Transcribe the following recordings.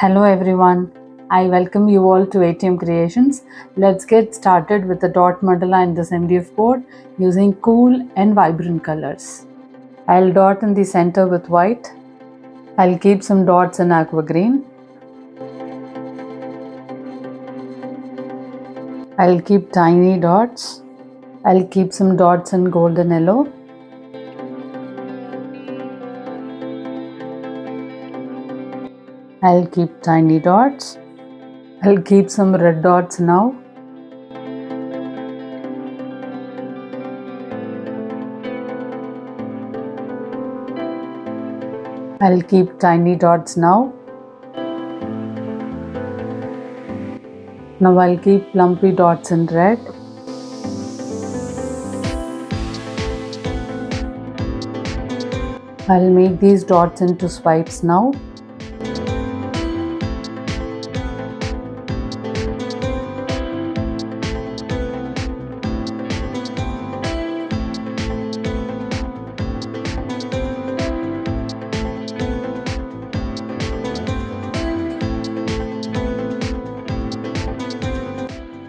Hello everyone. I welcome you all to ATM Creations. Let's get started with the dot mandala in this MDF board using cool and vibrant colors. I'll dot in the center with white. I'll keep some dots in aqua green. I'll keep tiny dots. I'll keep some dots in golden yellow. I'll keep tiny dots. I'll keep some red dots now. I'll keep tiny dots now. Now I'll keep lumpy dots in red. I'll make these dots into swipes now.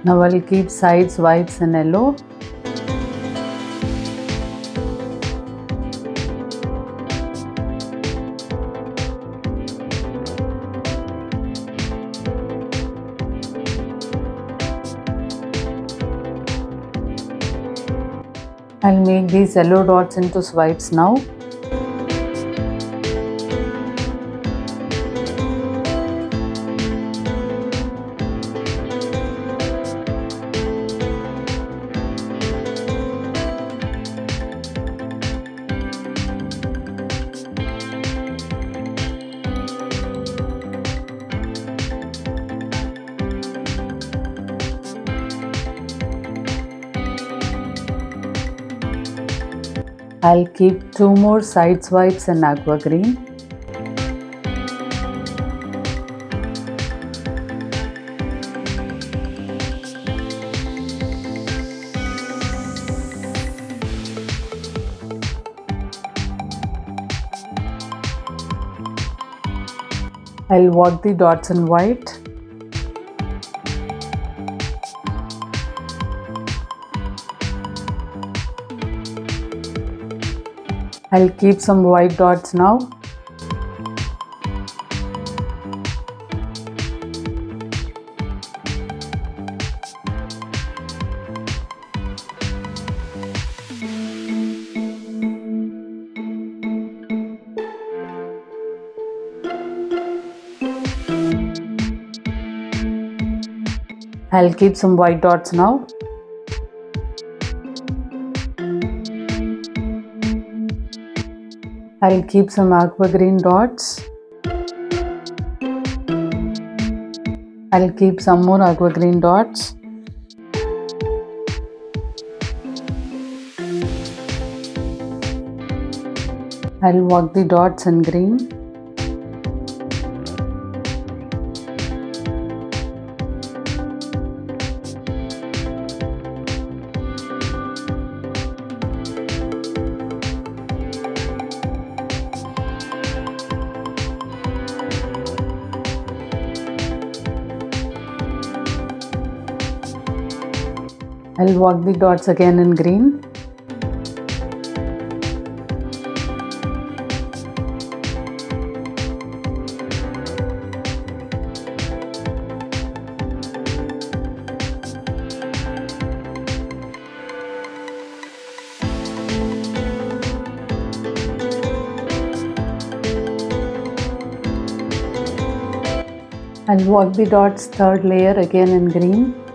Now I'll keep side swipes and yellow. I'll make these yellow dots into swipes now. I'll keep two more side swipes in aqua green. I'll work the dots in white. I'll keep some white dots now. I'll keep some white dots now. I'll keep some aqua green dots. I'll keep some more aqua green dots. I'll work the dots in green. I'll work the dots again in green. I'll work the dots third layer again in green.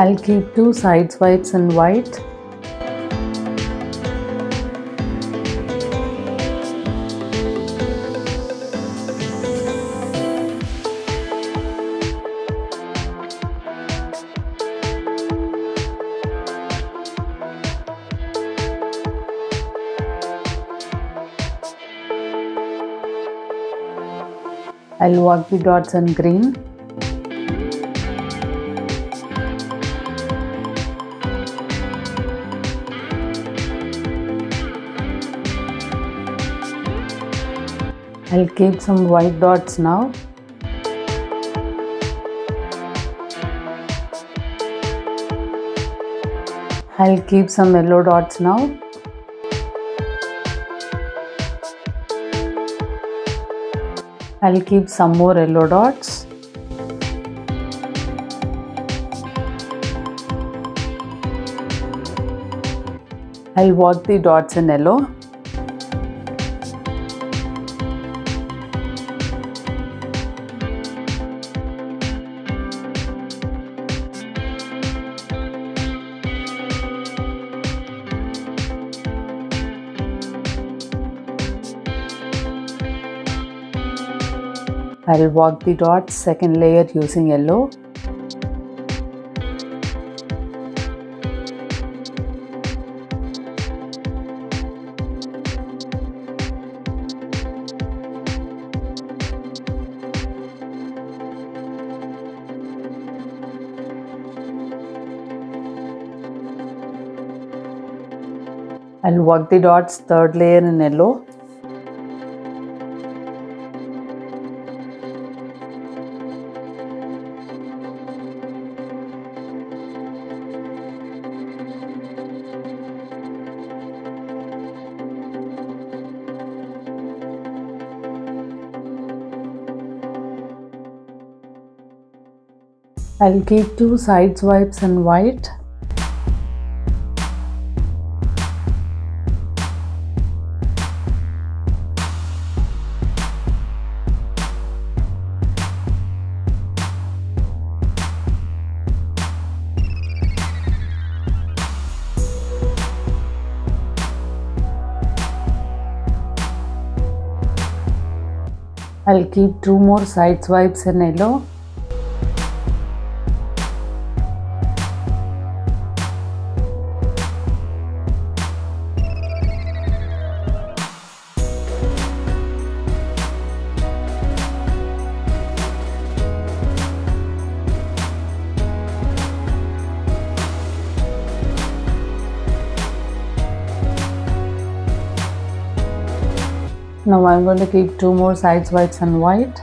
I'll keep two side swipes in white. I'll work the dots in green I'll keep some white dots now. I'll keep some yellow dots now. I'll keep some more yellow dots. I'll work the dots in yellow. I'll work the dots second layer using yellow. I'll work the dots third layer in yellow. I'll keep two side swipes in white. I'll keep two more side swipes in yellow. Now I'm going to keep two more sides swipes and white.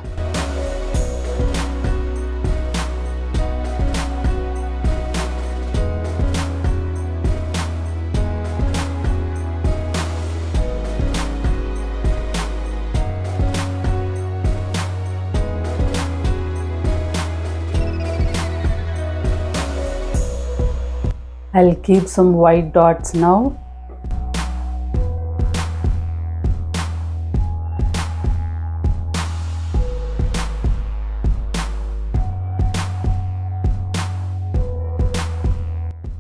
I'll keep some white dots now.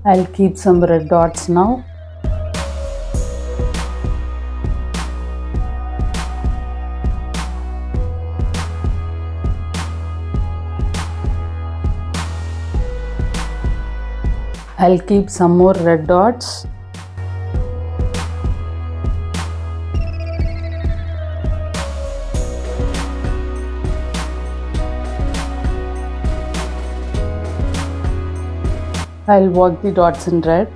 I'll keep some red dots now. I'll keep some more red dots. I'll work the dots in red.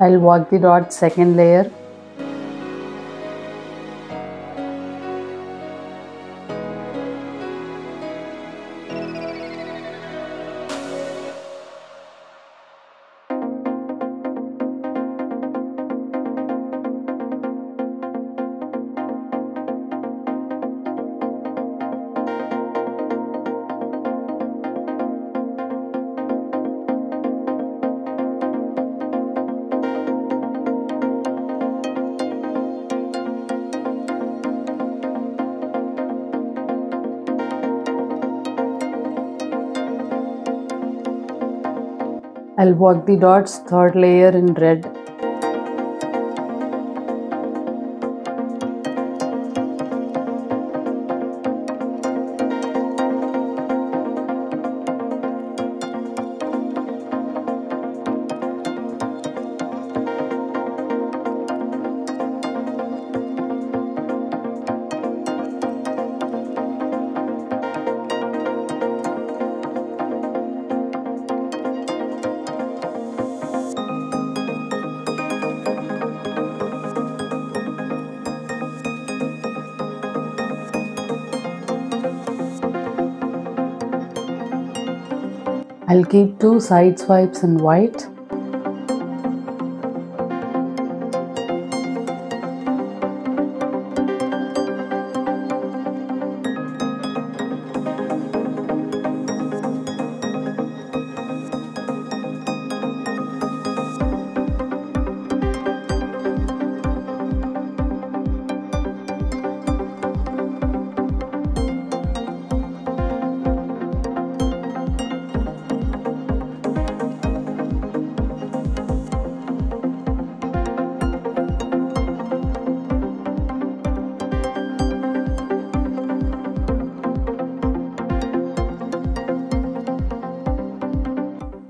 I'll work the dot second layer. I'll work the dots third layer in red. I'll keep two side swipes in white.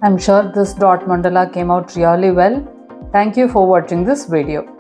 I'm sure this dot mandala came out really well. Thank you for watching this video.